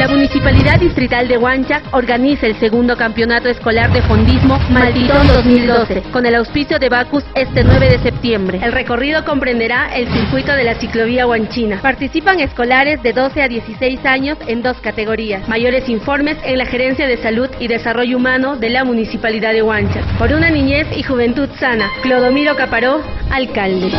La Municipalidad Distrital de Huanchac organiza el segundo campeonato escolar de fondismo Malditón 2012 con el auspicio de Bacus este 9 de septiembre. El recorrido comprenderá el circuito de la ciclovía huanchina. Participan escolares de 12 a 16 años en dos categorías. Mayores informes en la Gerencia de Salud y Desarrollo Humano de la Municipalidad de Huanchac. Por una niñez y juventud sana. Clodomiro Caparó, alcalde.